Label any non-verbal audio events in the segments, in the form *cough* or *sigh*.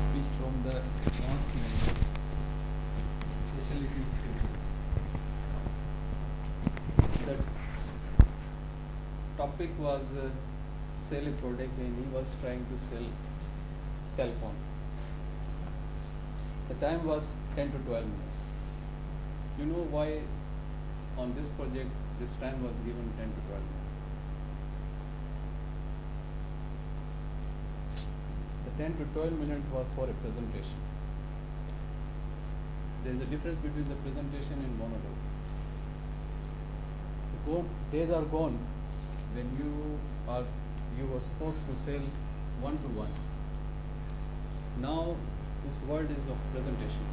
speech from the advancement, specialty skills. The topic was uh, sell a product and he was trying to sell cell phone. The time was 10 to 12 minutes. You know why on this project this time was given 10 to 12 minutes? 10 to 12 minutes was for a presentation. There is a difference between the presentation and monologue. The go- days are gone when you are you were supposed to sell one to one. Now this world is of presentation,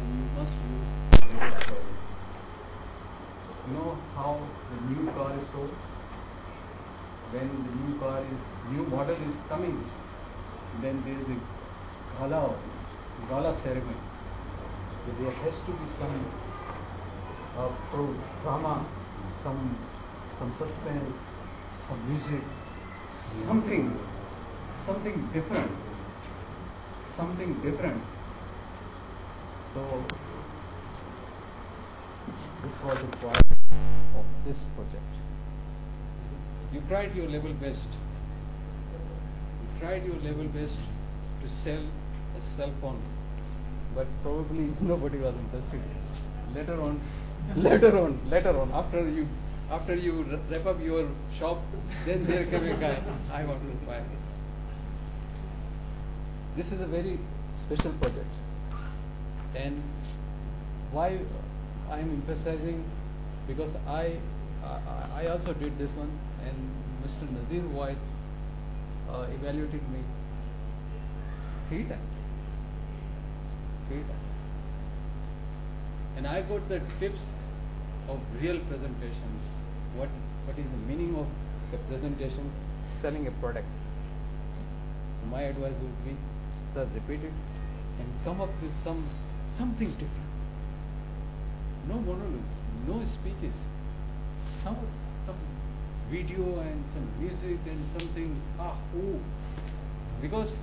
and you must use know how the new car is sold? When the new car is new model is coming, then there is a gala gala ceremony. So there has to be some uh, pro drama, some some suspense, some music, something, something different, something different. So this was the point of this project. You tried your level best. You tried your level best to sell a cell phone, but probably *laughs* nobody was interested. Later on, *laughs* later on, later on, after you after you wrap up your shop, then there came a guy. I want to buy. it. This is a very special project, and why I am emphasizing because I, I I also did this one, and Mr. Nazir White uh, evaluated me three times, three times, and I got the tips of real presentation. What what is the meaning of the presentation? Selling a product. So my advice would be, sir, repeat it and come up with some something different. No monologue, no speeches, some some video and some music and something ah. Because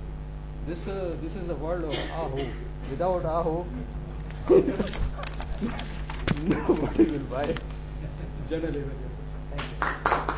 this uh, this is the world of ah oh. Without ah oh, *laughs* nobody will buy. Generally, thank you.